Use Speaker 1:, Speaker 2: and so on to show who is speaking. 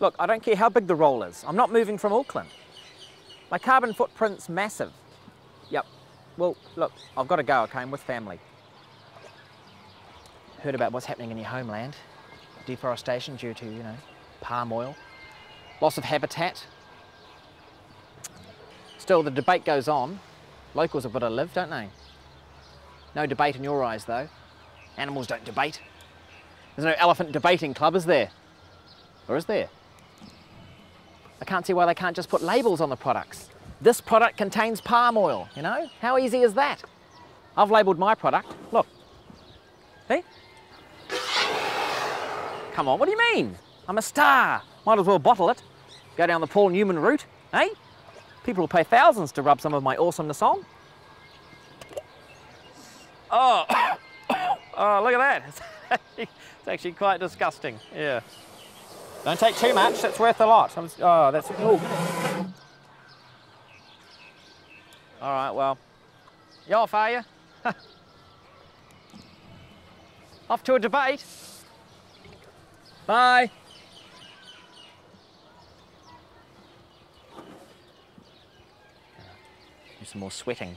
Speaker 1: Look, I don't care how big the roll is. I'm not moving from Auckland. My carbon footprint's massive. Yep. Well, look, I've got to go, okay? I'm with family. Heard about what's happening in your homeland. Deforestation due to, you know, palm oil. Loss of habitat. Still, the debate goes on. Locals have got to live, don't they? No debate in your eyes, though. Animals don't debate. There's no elephant debating club, is there? Or is there? Can't see why they can't just put labels on the products. This product contains palm oil, you know? How easy is that? I've labelled my product. Look. See? Come on, what do you mean? I'm a star. Might as well bottle it. Go down the Paul Newman route, eh? People will pay thousands to rub some of my awesomeness on. Oh, oh look at that. It's actually quite disgusting, yeah. Don't take too much, that's worth a lot. oh, that's, ooh. All right, well, you off, are you? off to a debate. Bye. Do some more sweating.